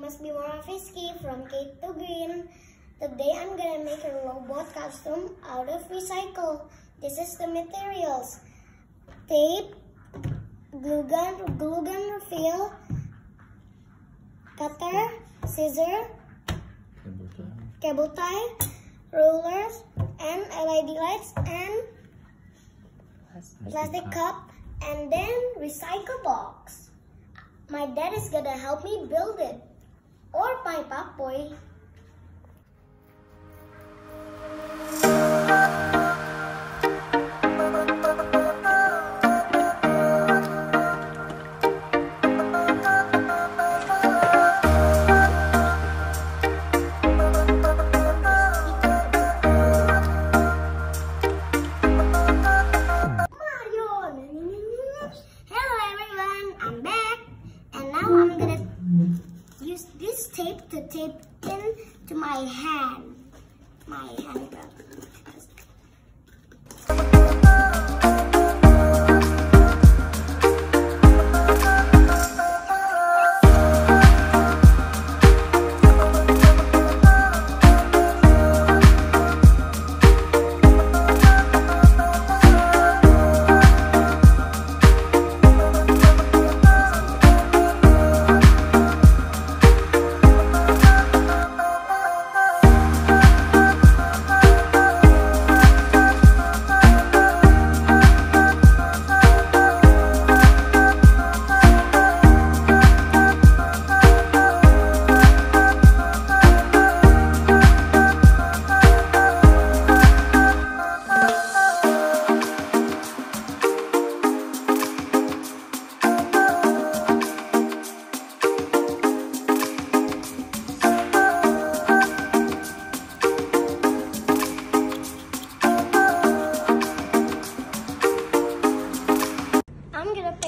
name is Bimora Fisky from K to Green. Today I'm gonna make a robot costume out of recycle. This is the materials. Tape, glue gun, glue gun refill, cutter, scissor, cable tie, rollers, and LED lights, and plastic cup, and then recycle box. My dad is gonna help me build it. Or my boy. Mario! This tape to tape in to my hand. My hand. I'm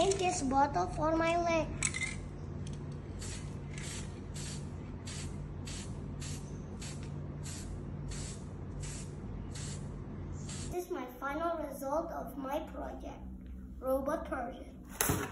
paint this bottle for my leg. This is my final result of my project, Robot Persian.